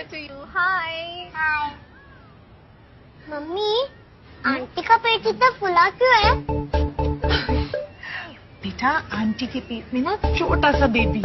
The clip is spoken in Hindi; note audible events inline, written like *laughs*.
New to you Hi. Mummy aunty का पेट इतना फुला क्यों है? *laughs* बेटा आंटी के पेट में ना छोटा सा बेबी